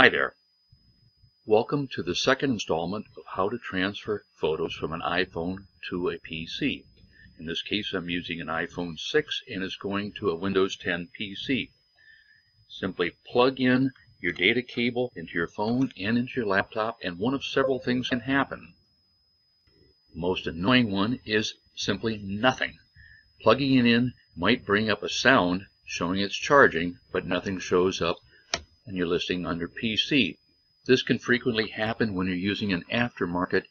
Hi there. Welcome to the second installment of how to transfer photos from an iPhone to a PC. In this case I'm using an iPhone 6 and it's going to a Windows 10 PC. Simply plug in your data cable into your phone and into your laptop and one of several things can happen. The most annoying one is simply nothing. Plugging it in might bring up a sound showing it's charging but nothing shows up and you're listing under PC. This can frequently happen when you're using an aftermarket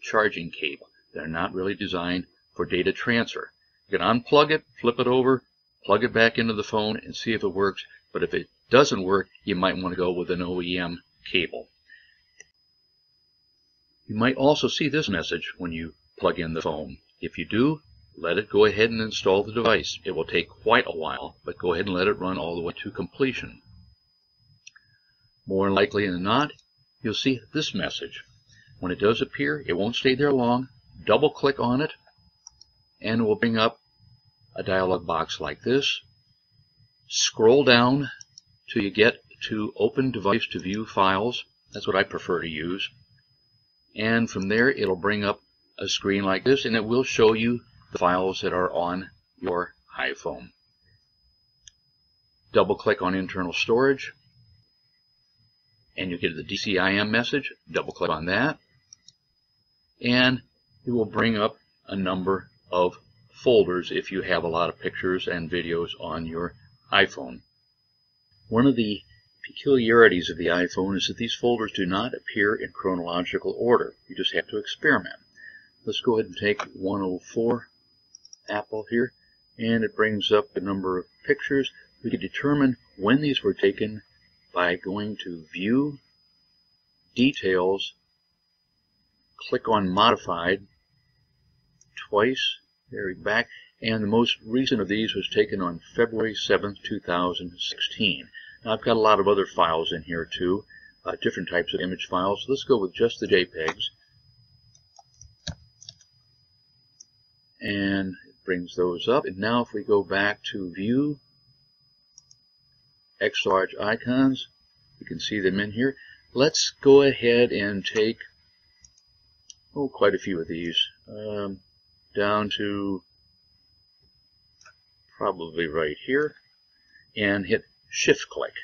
charging cable. They're not really designed for data transfer. You can unplug it, flip it over, plug it back into the phone and see if it works. But if it doesn't work, you might want to go with an OEM cable. You might also see this message when you plug in the phone. If you do, let it go ahead and install the device. It will take quite a while, but go ahead and let it run all the way to completion. More likely than not, you'll see this message. When it does appear, it won't stay there long. Double click on it and it will bring up a dialog box like this. Scroll down till you get to open device to view files. That's what I prefer to use. And from there it'll bring up a screen like this and it will show you the files that are on your iPhone. Double click on internal storage and you get the DCIM message. Double click on that and it will bring up a number of folders if you have a lot of pictures and videos on your iPhone. One of the peculiarities of the iPhone is that these folders do not appear in chronological order. You just have to experiment. Let's go ahead and take 104 Apple here and it brings up a number of pictures. We can determine when these were taken by going to View, Details, click on Modified twice, there back, and the most recent of these was taken on February 7th, 2016. Now I've got a lot of other files in here too, uh, different types of image files. Let's go with just the JPEGs. And it brings those up. And now if we go back to View, extra large icons. You can see them in here. Let's go ahead and take, oh, quite a few of these, um, down to probably right here, and hit shift click.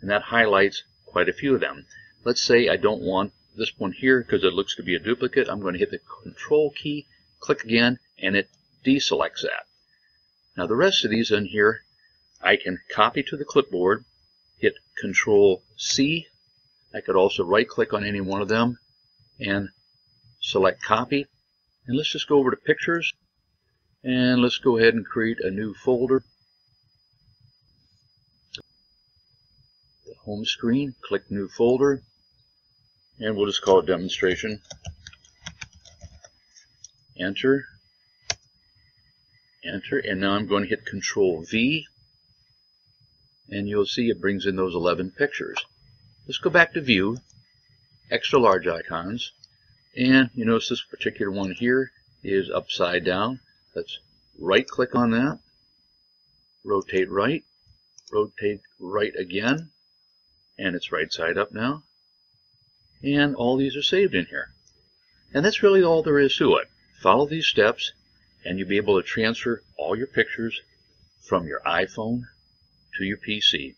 And that highlights quite a few of them. Let's say I don't want this one here because it looks to be a duplicate. I'm going to hit the control key, click again, and it deselects that. Now the rest of these in here I can copy to the clipboard, hit Control C. I could also right click on any one of them and select copy. And let's just go over to pictures and let's go ahead and create a new folder. The home screen, click new folder and we'll just call it demonstration. Enter. Enter and now I'm going to hit Control V and you'll see it brings in those 11 pictures. Let's go back to view, extra large icons, and you notice this particular one here is upside down. Let's right click on that, rotate right, rotate right again, and it's right side up now. And all these are saved in here. And that's really all there is to it. Follow these steps and you'll be able to transfer all your pictures from your iPhone to your PC.